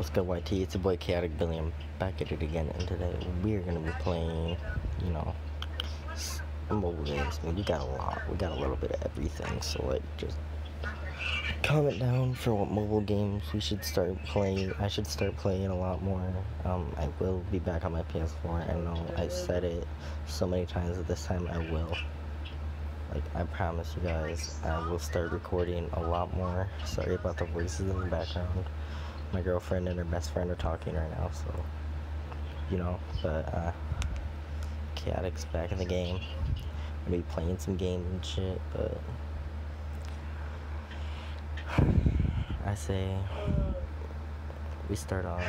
What's good, YT? It's your boy Chaotic Billy. I'm back at it again, and today we're gonna be playing, you know, mobile games. I mean, we got a lot. We got a little bit of everything. So like, just comment down for what mobile games we should start playing. I should start playing a lot more. Um, I will be back on my PS4. I know I said it so many times, this time I will. Like, I promise you guys, I will start recording a lot more. Sorry about the voices in the background. My girlfriend and her best friend are talking right now, so, you know, but, uh, Chaotic's back in the game. I'll be playing some games and shit, but, I say, we start off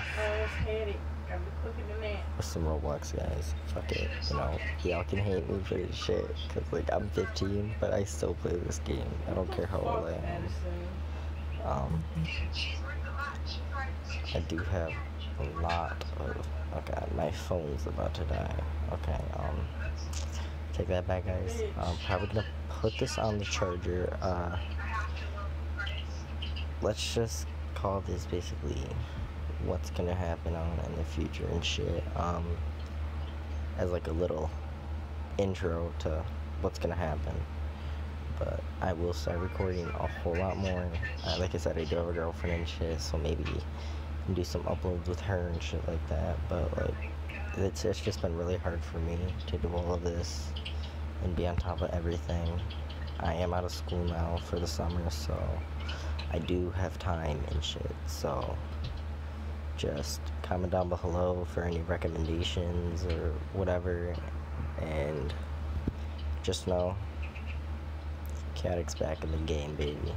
with some Roblox, guys. Fuck it, you know, y'all can hate me for this shit, cause, like, I'm 15, but I still play this game. I don't care how old I am. Um, I do have a lot of. Okay, my phone's about to die. Okay, um, take that back, guys. I'm probably gonna put this on the charger. Uh, let's just call this basically what's gonna happen on in the future and shit. Um, as like a little intro to what's gonna happen but I will start recording a whole lot more. Uh, like I said, I do have a girlfriend and shit, so maybe can do some uploads with her and shit like that. But like, it's it's just been really hard for me to do all of this and be on top of everything. I am out of school now for the summer, so I do have time and shit. So just comment down below for any recommendations or whatever, and just know Chaotic's back in the game, baby.